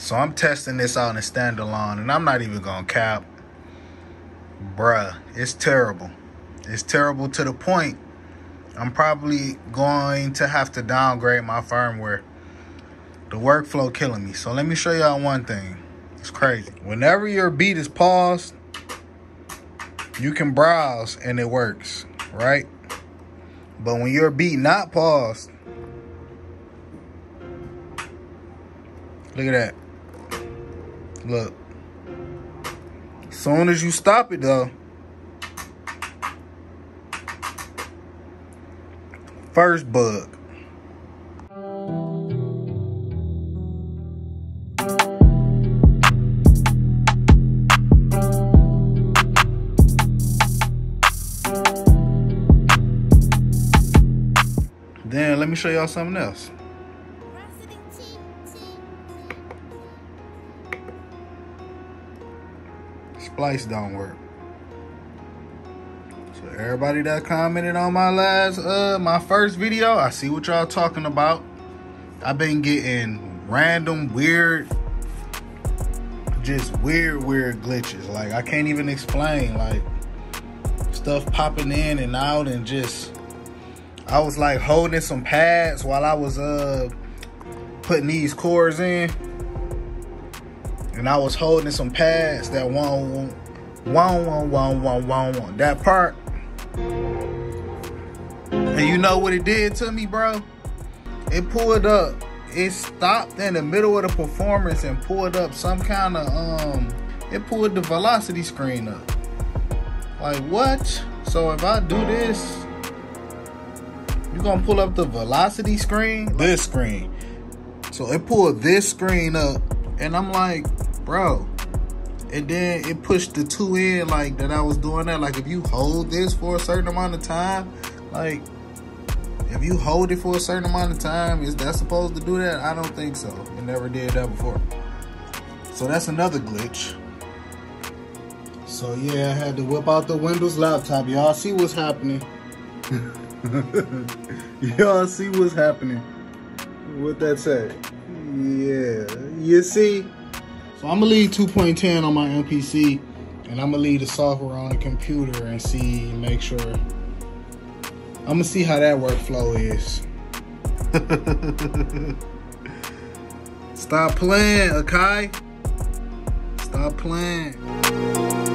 So I'm testing this out in standalone, and I'm not even gonna cap. Bruh, it's terrible. It's terrible to the point I'm probably going to have to downgrade my firmware. The workflow killing me. So let me show y'all one thing. It's crazy. Whenever your beat is paused, you can browse and it works, right? But when your beat not paused, look at that. Look. As Soon as you stop it though, first bug. Then let me show y'all something else. Splice don't work. So everybody that commented on my last, uh, my first video, I see what y'all talking about. I've been getting random, weird, just weird, weird glitches. Like I can't even explain. Like stuff popping in and out, and just I was like holding some pads while I was uh putting these cores in and I was holding some pads that one, one, one, one, one, one, one. That part. And you know what it did to me, bro? It pulled up. It stopped in the middle of the performance and pulled up some kind of um. It pulled the velocity screen up. Like what? So if I do this, you gonna pull up the velocity screen? This screen. So it pulled this screen up, and I'm like, bro. And then it pushed the two in like that I was doing that. Like if you hold this for a certain amount of time, like if you hold it for a certain amount of time, is that supposed to do that? I don't think so. It never did that before. So that's another glitch. So yeah, I had to whip out the Windows laptop. Y'all see what's happening. Y'all see what's happening. What that say? Yeah, you see? So I'm gonna leave 2.10 on my MPC and I'm gonna leave the software on the computer and see, make sure. I'm gonna see how that workflow is. Stop playing, Akai. Stop playing.